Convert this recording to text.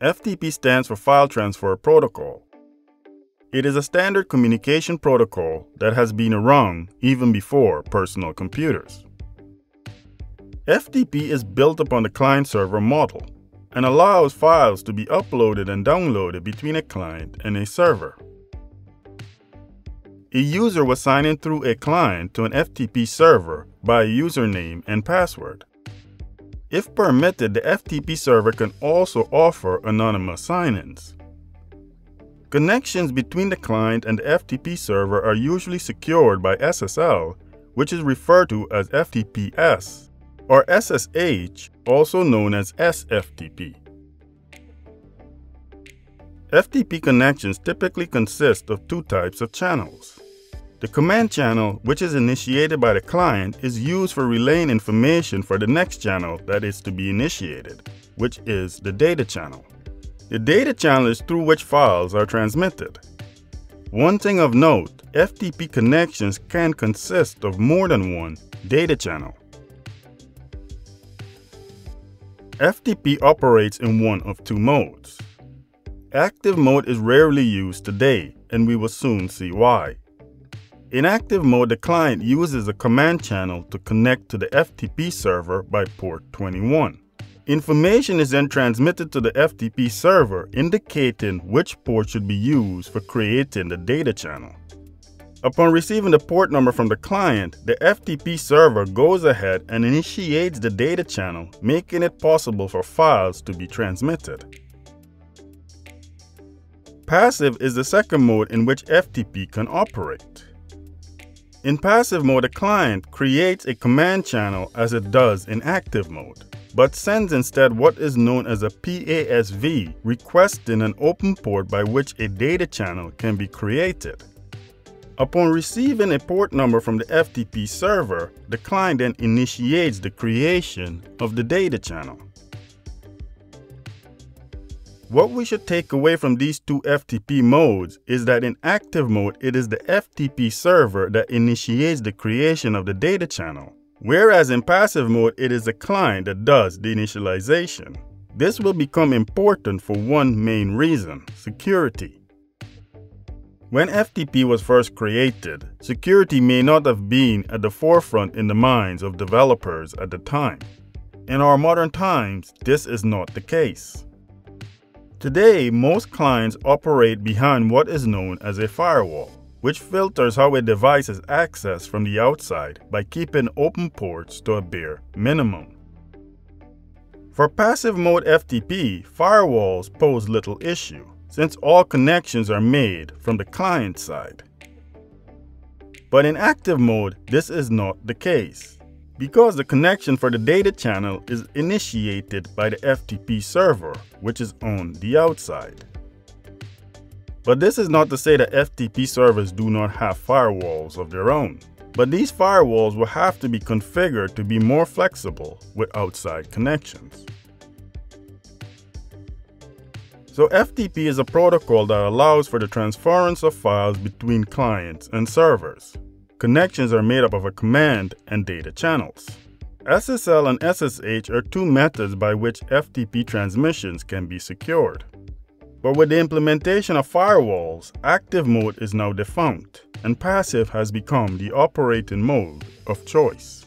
FTP stands for File Transfer Protocol. It is a standard communication protocol that has been around even before personal computers. FTP is built upon the client-server model and allows files to be uploaded and downloaded between a client and a server. A user was signing through a client to an FTP server by a username and password. If permitted, the FTP server can also offer anonymous sign-ins. Connections between the client and the FTP server are usually secured by SSL, which is referred to as FTPS, or SSH, also known as SFTP. FTP connections typically consist of two types of channels. The command channel, which is initiated by the client, is used for relaying information for the next channel that is to be initiated, which is the data channel. The data channel is through which files are transmitted. One thing of note, FTP connections can consist of more than one data channel. FTP operates in one of two modes. Active mode is rarely used today, and we will soon see why. In active mode, the client uses a command channel to connect to the FTP server by port 21. Information is then transmitted to the FTP server indicating which port should be used for creating the data channel. Upon receiving the port number from the client, the FTP server goes ahead and initiates the data channel, making it possible for files to be transmitted. Passive is the second mode in which FTP can operate. In passive mode, the client creates a command channel as it does in active mode, but sends instead what is known as a PASV, requesting an open port by which a data channel can be created. Upon receiving a port number from the FTP server, the client then initiates the creation of the data channel. What we should take away from these two FTP modes is that in active mode, it is the FTP server that initiates the creation of the data channel, whereas in passive mode, it is the client that does the initialization. This will become important for one main reason, security. When FTP was first created, security may not have been at the forefront in the minds of developers at the time. In our modern times, this is not the case. Today, most clients operate behind what is known as a firewall, which filters how a device is accessed from the outside by keeping open ports to a bare minimum. For passive mode FTP, firewalls pose little issue, since all connections are made from the client side. But in active mode, this is not the case because the connection for the data channel is initiated by the FTP server, which is on the outside. But this is not to say that FTP servers do not have firewalls of their own. But these firewalls will have to be configured to be more flexible with outside connections. So FTP is a protocol that allows for the transference of files between clients and servers. Connections are made up of a command and data channels. SSL and SSH are two methods by which FTP transmissions can be secured. But with the implementation of firewalls, active mode is now defunct, and passive has become the operating mode of choice.